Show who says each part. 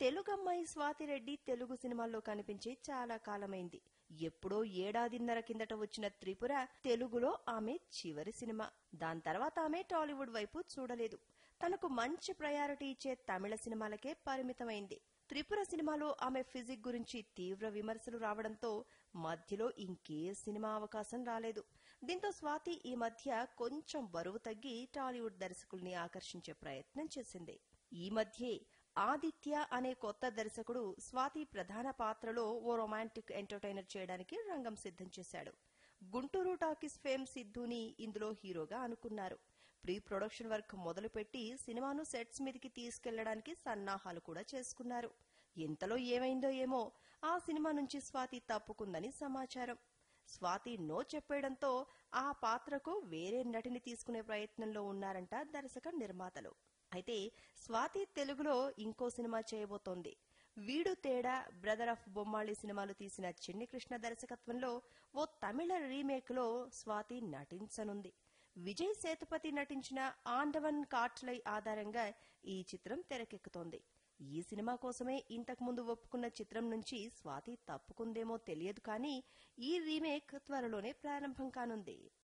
Speaker 1: తెలుగమ్మాయి స్వాతిరెడ్డి తెలుగు సినిమాల్లో కనిపించి చాలా కాలమైంది. ఎప్పుడో ఏడాదిన్నర కిందట వచ్చిన త్రిపుర తెలుగులో ఆమె చివరి సినిమా. దాని తర్వాత ఆమె టాలీవుడ్ వైపు చూడలేదు. తనకు మంచి ప్రయారిటీ ఇచ్చే తమిళ సినిమాలకే పరిమితమైంది. త్రిపుర సినిమాలో ఆమె ఫిజిక్ గురించి తీవ్ర విమర్శలు రావడంతో మధ్యలో ఇంకే సినిమా అవకాశం రాలేదు. దీంతో స్వాతి ఈ మధ్య కొంచెం బరువు తగ్గి టాలీవుడ్ దర్శకుల్ని ఆకర్షించే ప్రయత్నం చేసింది. ఈ మధ్యే ఆదిత్య అనే కొత్త దర్శకుడు స్వాతి ప్రధాన పాత్రలో ఓ రొమాంటిక్ ఎంటర్టైనర్ చేయడానికి రంగం సిద్ధం చేశాడు. గుంటూరు టాకీస్ ఫేమ్ సిద్ధుని ఇందులో హీరోగా అనుకున్నారు. ప్రీ ప్రొడక్షన్ వర్క్ మొదలుపెట్టి సినిమాను సెట్స్ మీదకి తీసుకెళ్ళడానికి సన్నాహాలు కూడా చేసుకున్నారు. ఇంతలో ఏమైందో ఏమో ఆ సినిమా నుంచి స్వాతి తప్పుకుందని సమాచారం. స్వాతి నో చెప్పేయడంతో ఆ పాత్రకు వేరే నటిని తీసుకునే ప్రయత్నంలో ఉన్నారంట దర్శక నిర్మాతలు. అయితే స్వాతి తెలుగులో ఇంకో సినిమా చేయబోతోంది. వీడు తేడా బ్రదర్ ఆఫ్ బొమ్మాళి సినిమాలు తీసిన చిన్ని కృష్ణ దర్శకత్వంలో ఓ తమిళ రీమేక్లో స్వాతి నటించనుంది. విజయ్ సేతుపతి నటించిన ఆండవన్ కాట్లై ఆధారంగా ఈ చిత్రం తెరకెక్కుతోంది. ఈ సినిమా కోసమే ఇంతకు ముందు ఒప్పుకున్న చిత్రం నుంచి స్వాతి తప్పుకుందేమో తెలియదు కానీ ఈ రీమేక్ త్వరలోనే ప్రారంభం కానుంది.